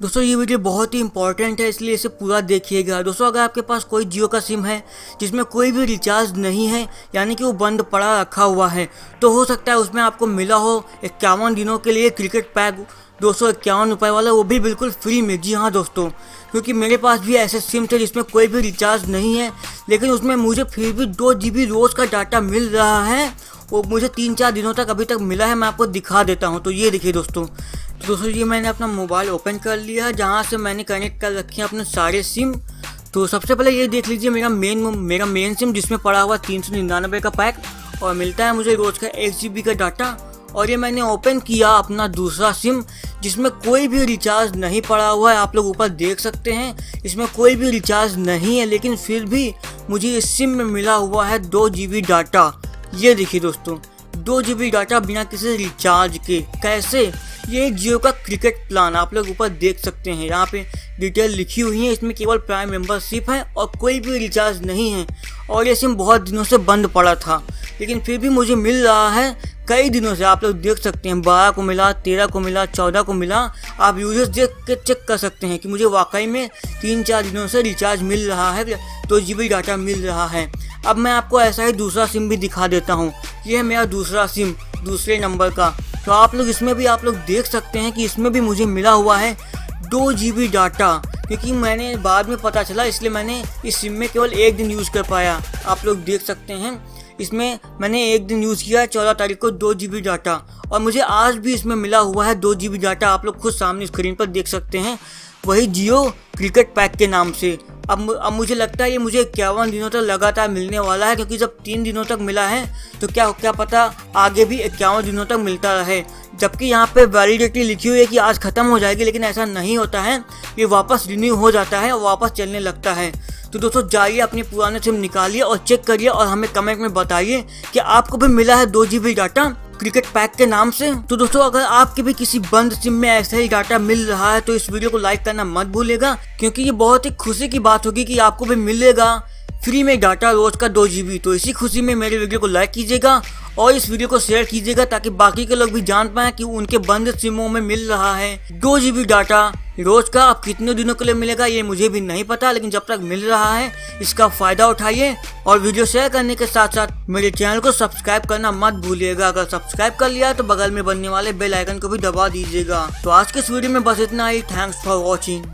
दोस्तों, ये वीडियो बहुत ही इंपॉर्टेंट है, इसलिए इसे पूरा देखिएगा। दोस्तों, अगर आपके पास कोई जियो का सिम है, जिसमें कोई भी रिचार्ज नहीं है, यानी कि वो बंद पड़ा रखा हुआ है तो हो सकता है उसमें आपको मिला हो इक्यावन दिनों के लिए क्रिकेट पैक दो सौ इक्यावन रुपये वाला वो भी बिल्कुल फ्री में। जी हाँ दोस्तों, क्योंकि मेरे पास भी ऐसे सिम थे जिसमें कोई भी रिचार्ज नहीं है, लेकिन उसमें मुझे फिर भी दो जी बी रोज़ का डाटा मिल रहा है, वो मुझे तीन चार दिनों तक अभी तक मिला है, मैं आपको दिखा देता हूँ। तो ये देखिए, दोस्तों तो दोस्तों ये मैंने अपना मोबाइल ओपन कर लिया, जहाँ से मैंने कनेक्ट कर रखे हैं अपने सारे सिम तो सबसे पहले ये देख लीजिए, मेरा मेन मेरा मेन सिम जिसमें पड़ा हुआ तीन सौ निन्यानवे का पैक और मिलता है मुझे रोज़ का एक जी का डाटा और ये मैंने ओपन किया अपना दूसरा सिम जिसमें कोई भी रिचार्ज नहीं पड़ा हुआ है, आप लोग ऊपर देख सकते हैं। इसमें कोई भी रिचार्ज नहीं है, लेकिन फिर भी मुझे इस सिम में मिला हुआ है दो जी डाटा ये देखिए दोस्तों दो जी बी डाटा बिना किसी रिचार्ज के। कैसे? ये जियो का क्रिकेट प्लान आप लोग ऊपर देख सकते हैं। यहाँ पे डिटेल लिखी हुई है, इसमें केवल प्राइम मेंबरशिप है और कोई भी रिचार्ज नहीं है। और ये सिम बहुत दिनों से बंद पड़ा था। लेकिन फिर भी मुझे मिल रहा है। कई दिनों से आप लोग देख सकते हैं। बारह को मिला, तेरह को मिला, चौदह को मिला। आप यूज़र्स देख के चेक कर सकते हैं कि मुझे वाकई में तीन चार दिनों से रिचार्ज मिल रहा है दो जी बी डाटा मिल रहा है। अब मैं आपको ऐसा ही दूसरा सिम भी दिखा देता हूँ। ये है मेरा दूसरा सिम दूसरे नंबर का। तो आप लोग इसमें भी आप लोग देख सकते हैं कि इसमें भी मुझे मिला हुआ है दो जी बी डाटा क्योंकि मैंने बाद में पता चला, इसलिए मैंने इस सिम में केवल एक दिन यूज़ कर पाया। आप लोग देख सकते हैं, इसमें मैंने एक दिन यूज़ किया चौदह तारीख को दो जी डाटा और मुझे आज भी इसमें मिला हुआ है दो जी डाटा आप लोग खुद सामने स्क्रीन पर देख सकते हैं। वही जियो क्रिकेट पैक के नाम से। अब अब मुझे लगता है ये मुझे इक्यावन दिनों तक लगातार मिलने वाला है, क्योंकि जब तीन दिनों तक मिला है तो क्या क्या पता आगे भी इक्यावन दिनों तक मिलता रहे। जबकि यहाँ पे वैलिडिटी लिखी हुई है कि आज ख़त्म हो जाएगी, लेकिन ऐसा नहीं होता है। ये वापस रिन्यू हो जाता है और वापस चलने लगता है। तो दोस्तों, जाइए अपने पुराने सिम निकालिए और चेक करिए और हमें कमेंट में बताइए कि आपको भी मिला है दो जी डाटा क्रिकेट पैक के नाम से। तो दोस्तों, अगर आपके भी किसी बंद सिम में ऐसा ही डाटा मिल रहा है तो इस वीडियो को लाइक करना मत भूलेगा क्योंकि ये बहुत ही खुशी की बात होगी कि आपको भी मिलेगा फ्री में डाटा रोज का दो जीबी तो इसी खुशी में मेरे वीडियो को लाइक कीजिएगा और इस वीडियो को शेयर कीजिएगा ताकि बाकी के लोग भी जान पाए कि उनके बंद सिमों में मिल रहा है दो जीबी डाटा रोज का अब कितने दिनों के लिए मिलेगा ये मुझे भी नहीं पता, लेकिन जब तक मिल रहा है, इसका फ़ायदा उठाइए और वीडियो शेयर करने के साथ साथ मेरे चैनल को सब्सक्राइब करना मत भूलिएगा। अगर सब्सक्राइब कर लिया तो बगल में बनने वाले बेल आइकन को भी दबा दीजिएगा। तो आज के इस वीडियो में बस इतना ही। Thanks for watching